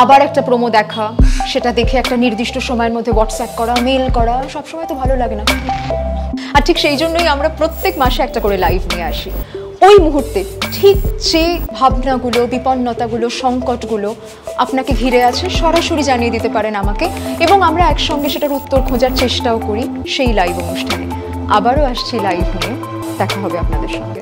আবার একটা প্রোমো দেখা। সেটা দেখে একটা নির্দিষ্ট সময়ের মধ্যে হোয়াটসঅ্যাপ করা মেল করা, সবসময় তো ভালো লাগে না। আর ঠিক সেই জন্যই আমরা প্রত্যেক মাসে একটা করে লাইভ নিয়ে আসি। ওই মুহূর্তে ঠিক যে ভাবনাগুলো, বিপন্নতাগুলো, সংকটগুলো আপনাকে ঘিরে আছে, সরাসরি জানিয়ে দিতে পারেন আমাকে এবং আমরা একসঙ্গে সেটার উত্তর খোঁজার চেষ্টাও করি সেই লাইভ অনুষ্ঠানে। আবারও আসছি লাইভ নিয়ে, দেখা হবে আপনাদের সঙ্গে।